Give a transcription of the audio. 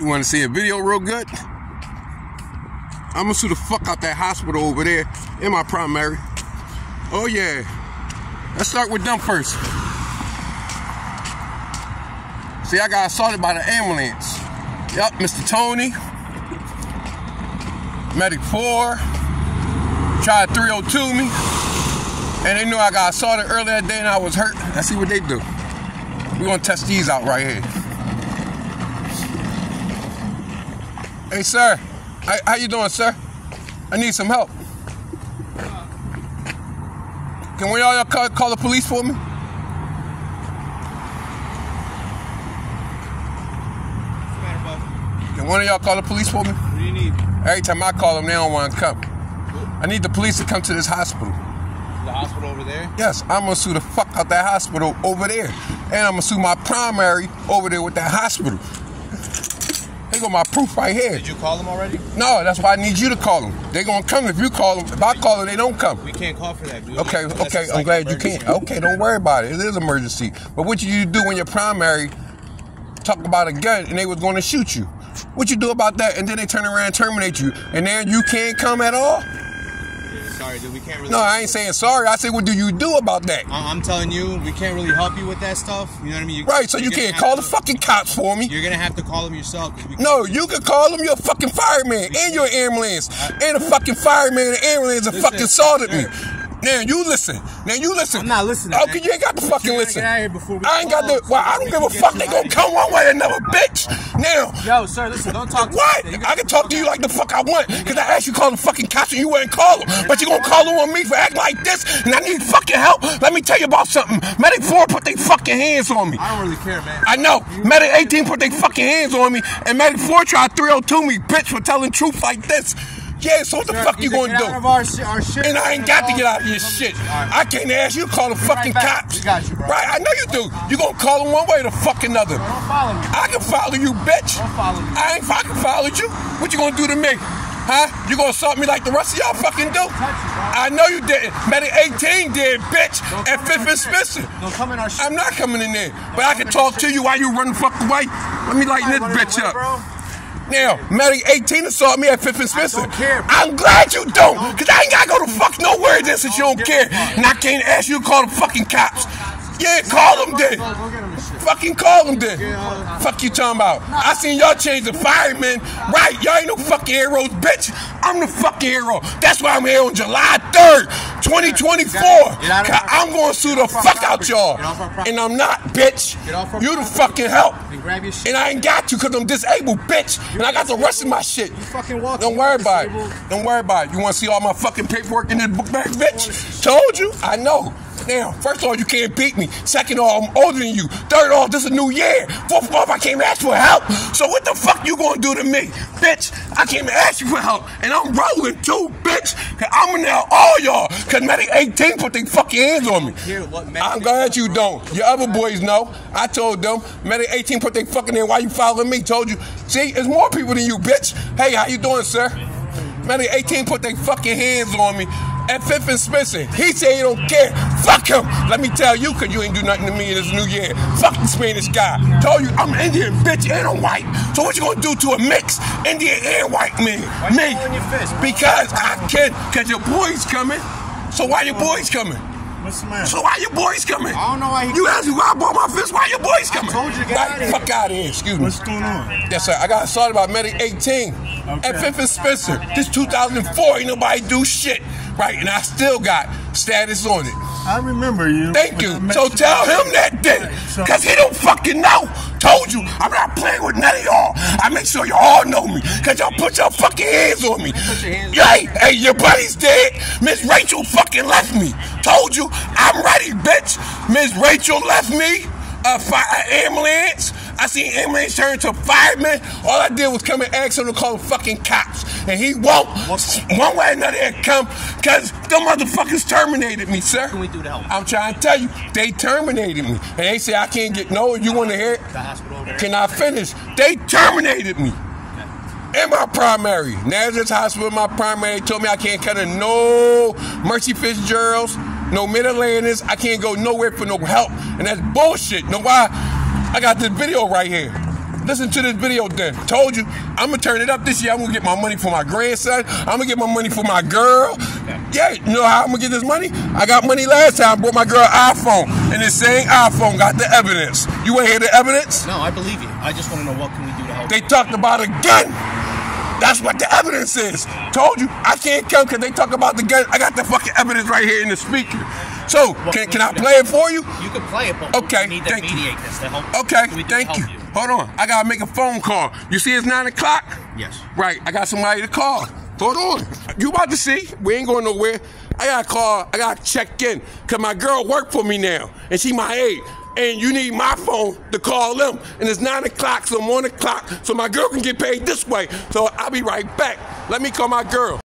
You want to see a video real good? I'm gonna sue the fuck out that hospital over there in my primary. Oh yeah. Let's start with them first. See, I got assaulted by the ambulance. Yup, Mr. Tony. Medic 4. Tried 302 me. And they knew I got assaulted earlier that day and I was hurt. Let's see what they do. We're gonna test these out right here. Hey, sir. How, how you doing, sir? I need some help. Can we of y'all call, call the police for me? Can one of y'all call the police for me? What do you need? Every time I call them, they don't want to come. I need the police to come to this hospital. The hospital over there? Yes, I'm gonna sue the fuck out that hospital over there. And I'm gonna sue my primary over there with that hospital. They got my proof right here. Did you call them already? No, that's why I need you to call them. They're gonna come if you call them. If I call them, they don't come. We can't call for that. dude. Okay, Unless okay, I'm like glad you can't. Okay, don't worry about it. It is emergency. But what you do when your primary talk about a gun and they was going to shoot you? What you do about that? And then they turn around and terminate you, and then you can't come at all? Sorry, dude. We can't really. No, I ain't saying sorry. I say, what do you do about that? I- I'm telling you, we can't really help you with that stuff. You know what I mean? You, Right, so you can't call to- the fucking cops for me. You're gonna have to call them yourself. No, you can call them your fucking fireman and your ambulance. And the fucking fireman and ambulance Listen, fucking assaulted me. Now you listen. Now you listen. I'm not listening, Okay, man. you ain't got to fucking listen. get out here before we I ain't got to. Well, I don't give a fuck. They gonna come one way or another, bitch. Now. Yo, sir, listen. Don't talk. to What? I can talk to you like the fuck I want. Cause I asked you to call the fucking cops and you wouldn't call them. But you gonna call them on me for acting like this and I need fucking help. Let me tell you about something. Medic 4 put their fucking hands on me. I don't really care, man. I know. Medic 18 put their fucking hands on me, and Medic 4 tried 302 me, bitch, for telling truth like this. Yeah, so what the Sir, fuck you gonna do? our, shi- our shit And I ain't got to get out of your shit. Right. I can't ask you to call the fucking back. cops. We got you, bro. Right, I know you do. You gonna call them one way or the fuck another. Don't follow me. I can follow you, bitch. Don't follow me. I ain't fucking followed you. What you gonna do to me? Huh? You gonna assault me like the rest of y'all fucking do? bro. I know you didn't. Medic 18 did, bitch. At Fifth and. Spencer. Don't come in our shit. I'm not coming in there, but I can talk to you while you run the fuck away. Let me lighten this bitch up. bro. Now, Medic 18 assault me at Fifth and Spencer. don't care, bro. I'm glad you don't, because I ain't got to go to fuck nowhere then since you don't care. give a fuck. And I can't ask you to call the fucking cops. Yeah, call them then. Go, go get him and shit. Fucking call them then. Uh, fuck you talking about. I seen y'all change the firemen. Right, y'all ain't no fucking heroes, bitch. I'm the fucking hero. That's why I'm here on July 3rd, 2024. Get out of our- 'Cause I'm going to sue the Get off our fuck out y'all. Get off our property. And I'm not, bitch. Get off our You the fucking help. Then grab your shit. And I ain't got you because I'm disabled, bitch. And I got the rest of my shit. You fucking walk. Don't worry about it. Don't worry about it. You want to see all my fucking paperwork in this book bag, bitch? Told you. I know. Now, first of all, you can't beat me. Second of all, I'm older than you. Third of all, this is a new year. Fourth of all, I came ask for help. So what the fuck you gonna do to me? Bitch, I came to ask you for help. And I'm rolling too, bitch. Cause I'm gonna nail all y'all. Cause Medic 18 put their fucking hands on me. I'm glad you don't. Your other boys know. I told them. Medic 18 put their fucking in. Why you following me? Told you. See, it's more people than you, bitch. Hey, how you doing, sir? Medic 18 put their fucking hands on me. At Fifth and Spencer, he said he don't care. Fuck him. Let me tell you, cause you ain't do nothing to me in this new year. Fuck the Spanish guy. Told you I'm Indian, bitch, and I'm white. So what you gonna do to a mix Indian and white man? you me. pulling your fist. Because I can. Cause your boys coming. So why your boys coming? What's the? So why your boys coming? I don't know why he- You asked me why I bought my fist. Why your boys coming? told you get Right, outta here. Fuck out of here. Excuse me. What's going on? Yes, sir. I got assaulted by Medic 18 at Fifth and Spencer. This 2004. Ain't nobody do shit. Right, and I still got status on it. I remember you. Thank you. So tell him that then. Cause he don't fucking know. Told you, I'm not playing with none of y'all. I make sure y'all know me. Cause y'all put your fucking hands on me. put your hands Hey, hey, your buddy's dead. Miss Rachel fucking left me. Told you, I'm ready, bitch. Miss Rachel left me. A fire ambulance. I seen ambulance turn to fireman. All I did was come and ask him to call the fucking cops. And he won't. One way or another it come. Cause the motherfuckers terminated me, sir. can we do help? I'm trying to tell you, they terminated me. And they say I can't get no, you wanna hear it? The hospital over there. Can I finish? They terminated me. In my primary. Nazareth Hospital, my primary, told me I can't cut in no Mercy Fitzgeralds, no Mid-Atlantis. I can't go nowhere for no help. And that's bullshit. Know why? I got this video right here. Listen to this video then. Told you, I'm gonna turn it up this year. I'm gonna get my money for my grandson. I'm gonna get my money for my girl. Yeah, you know how I'm gonna get this money? I got money last time. I Bought my girl an iPhone, and this same iPhone got the evidence. You ain't hear the evidence? No, I believe you. I just want to know what can we do to help. They talked about a gun. That's what the evidence is. Told you, I can't come because they talk about the gun. I got the fucking evidence right here in the speaker. So, can, can I play it for you? You can play it, but Okay, we need to thank you. mediate this to help. Okay, we thank help you. Hold on, I gotta make a phone call. You see, it's nine o'clock. Yes. Right, I got somebody to call. Hold on, you about to see? We ain't going nowhere. I gotta call. I gotta check in cause my girl work for me now, and she my aide. And you need my phone to call them. And it's nine o'clock, so one o'clock, so my girl can get paid this way. So I'll be right back. Let me call my girl.